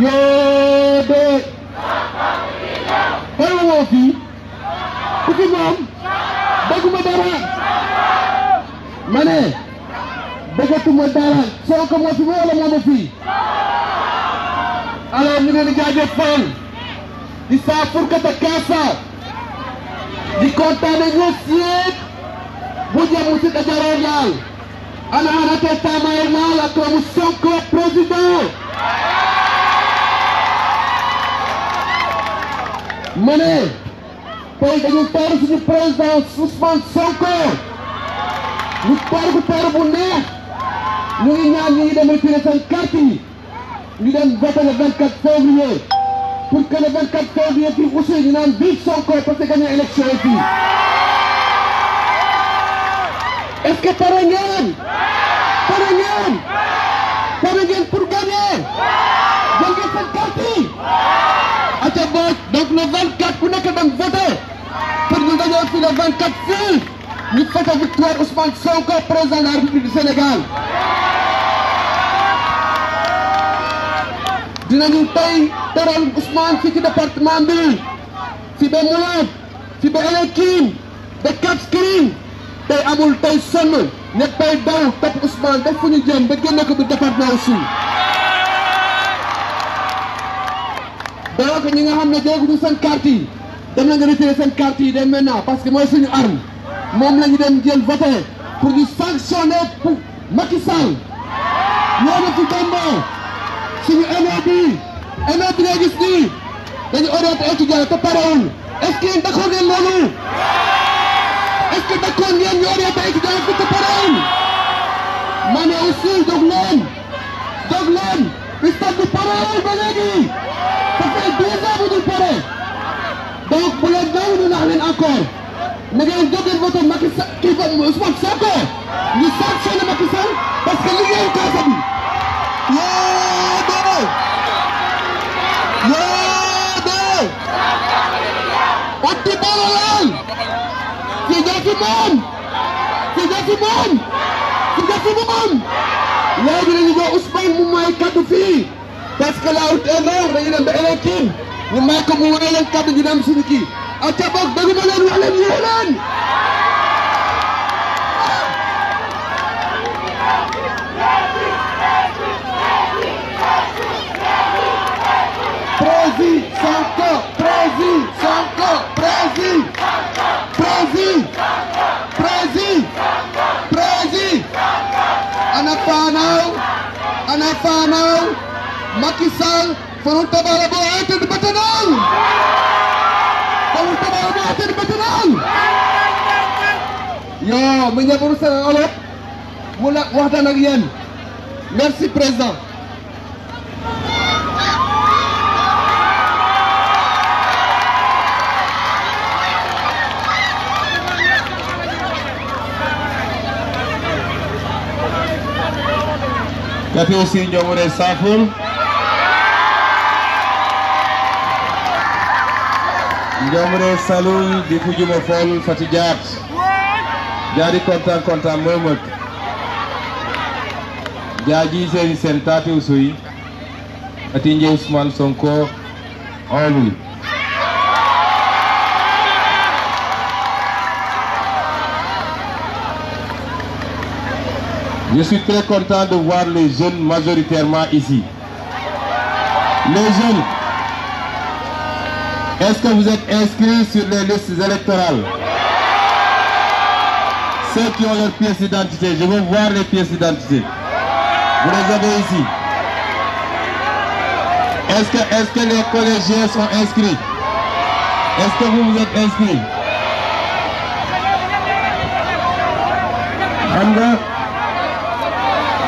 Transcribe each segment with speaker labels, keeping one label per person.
Speaker 1: ñoo de xew woo fii ku fi moom bëgguma dara ma ne bëggatuma dara Sonko moo fi moom wala moo ma fii alors ñu leen di saa furkata kaasa di kontaane ñëpp yépp bu jëm ci dajaroon laal ana ana te tamaye laal ak mu Sonko président Mané, pode lutar se de presa, Susman Sonko, lutar de para o Mané, no Inhani, ele é muito interessante, ele é um voto na 24 fevereiro, porque na 24 fevereiro, ele é um voto na 20 Sonko, para você ganhar a eleição aqui. É que é para ganhar, para ganhar, para o Carti. Donc le 24 ku nekk dem voter pour ñu gagner fii le 24 fii ñu fête victoire Ousmane Sonko président de la République du Sénégal. Dinañu tey teral Ousmane fii ci département bi fi ba Moulin fi ba Elinkine ba Cap Skirring. Tey amul tey sonn ñëpp tey daw topp Ousmane def fu ñu bi département aussi. Donc ñi nga xam ne jëlaguñu seen carte yi dem na nga retirer seen carte yi dès maintenant parce que mooy suñu arme moom la ñu dem jël voter pour ñu sanctionner pour Macky Sall ñoo fi tomboo suñu ENO bi ENO bi nga gis nii dañu orienté étudiant te parewul est-ce que yéen d'accord ngeen loolu est-ce que d'accord ngeen ñu orienté étudiant te parewul ma ne aussi jóg leen jóg leen इसको दोबारा बनेगी Bisa betul pada Donc boleh tahu ni nak akor Negara joget voto makin kifat Usman sako Ni sakso ni makin san Parce que liga yang kau sabi Ya dere Ya dere Oti bola lal Sejati mon Sejati mon Sejati mon Sejati mon Léegi dañu jox Ousmane mu may kaddu fii parce que la route est longue dañu dem ba Elinkine ñu may ko mu may leen kaddu ñu dem suñu kii boog dëgg ma leen wax leen yéen leen final, Macky Sall, Farouk Balabo, Anthony Butenal. Farouk Balabo, Anthony Butenal. Yo, ya, menyambut urusan Allah. Mula wahdan lagi. Merci président.
Speaker 2: Yate usi ndio mure safu. Ndio mure salu di fujuma fol fatijaat. Jaari kontaan kontaan mooy mët. Jaaji seen seen taati usuy. Ati nje Ousmane Sonko. Alwi. Je suis très content de voir les jeunes majoritairement ici. Les jeunes, est-ce que vous êtes inscrits sur les listes électorales? Ceux qui ont leurs pièces d'identité, je veux voir les pièces d'identité. Vous les avez ici. Est-ce que, est que les collégiens sont inscrits? Est-ce que vous vous êtes inscrits?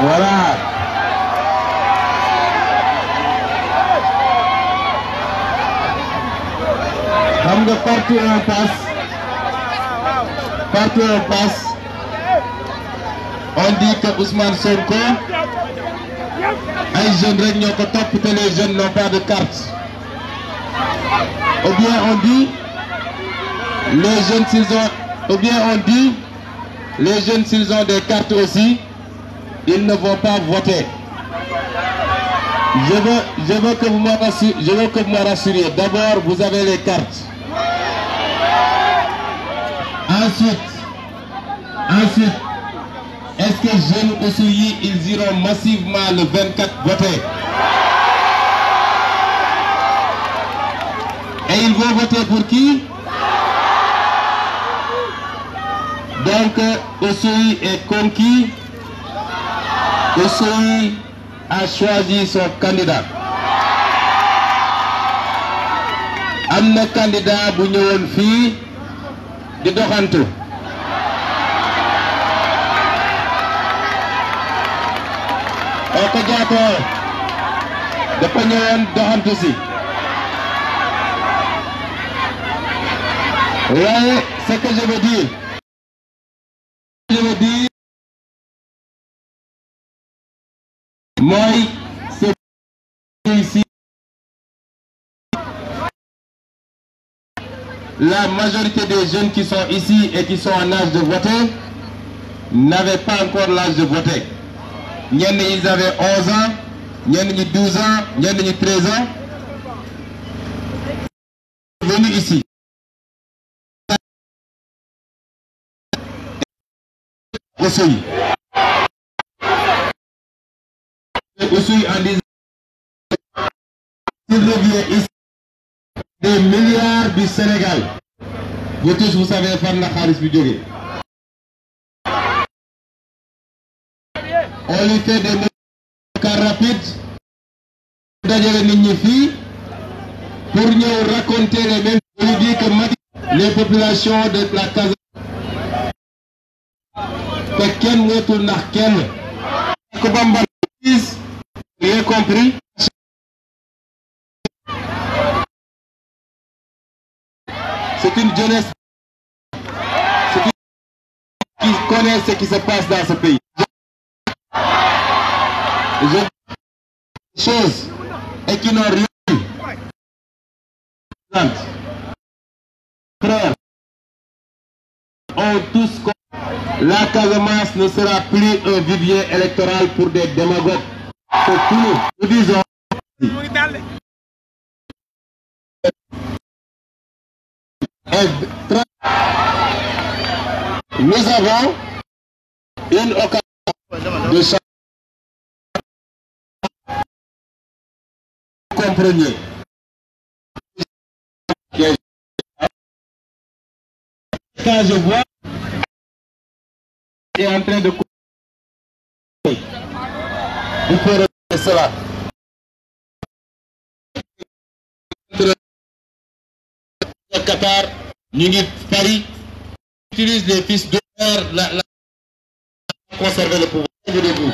Speaker 2: Voilà. partout on passe. Partout on passe. On dit que Ousmane Sonko ay jeunes rek ñoo ko topp te les jeunes n'ont pas de carte. Ou bien on dit les jeunes s'ils ont ou bien on dit les jeunes s'ils ont des cartes aussi ils ne vont pas voter Je veux, je veux que vous me rassuriez. D'abord, vous avez les cartes. Ensuite, ensuite, est-ce que jeunes Oussouyi, ils iront massivement le 24 voter? Et ils vont voter pour qui? Donc, Oussouyi est conquis. Oussouyi a choisi son candidat. am candidat bu ñëwoon fii di doxantu oo ko jaatoo dafa ñëwoon si waaye ce que je veux dire je veux dire mooy c'est ici la majorité des jeunes qui sont ici et qui sont en âge de voter n'avaient pas encore l'âge de voter. Ils avaient 11 ans, ñenn ñi 12 ans, ñenn ñi 13 ans. Venus ici. Oussouye en disant s'il revient ici des milliards du Sénégal. Vous tous, vous savez fan la xaalis bi jógee. On lui fait des cas rapides. ñi fii pour ñëw raconter les mêmes. Dit que les populations de la Casamance. te kenn mootul ndax kenn. ko Bamba bien compris. C'est une jeunesse qui connaît ce qui se passe dans ce pays. Je choses et qui n'ont rien. Frères, ont tous. La Casamance ne sera plus un vivier électoral pour des démagogues. Nous disons. Nous avons une occasion de compreniez. Quand je vois est en train de vous pouvez regarder cela. Le Qatar, Paris, utilise les fils de la, la conserver le pouvoir. Voulez-vous?